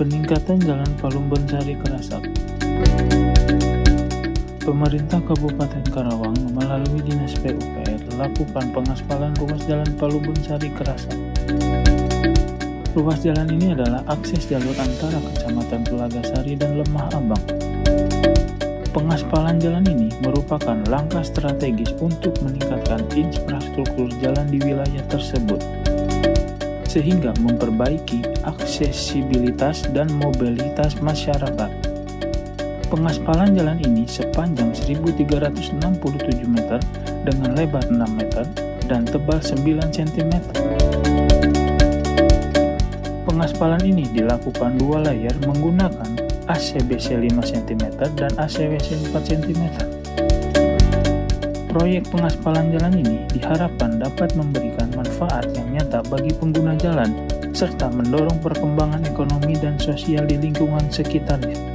Peningkatan Jalan Palung Bonsari Kerasak Pemerintah Kabupaten Karawang melalui Dinas PUPR lakukan pengaspalan ruas jalan Palung Bonsari Kerasak. Ruas jalan ini adalah akses jalur antara Kecamatan Telagasari dan Lemah Abang. Pengaspalan jalan ini merupakan langkah strategis untuk meningkatkan infrastruktur jalan di wilayah tersebut sehingga memperbaiki aksesibilitas dan mobilitas masyarakat. Pengaspalan jalan ini sepanjang 1367 meter dengan lebar 6 meter dan tebal 9 cm. Pengaspalan ini dilakukan dua layer menggunakan ACBC 5 cm dan ACWC 4 cm. Proyek pengaspalan jalan ini diharapkan dapat memberikan manfaat yang nyata bagi pengguna jalan serta mendorong perkembangan ekonomi dan sosial di lingkungan sekitarnya.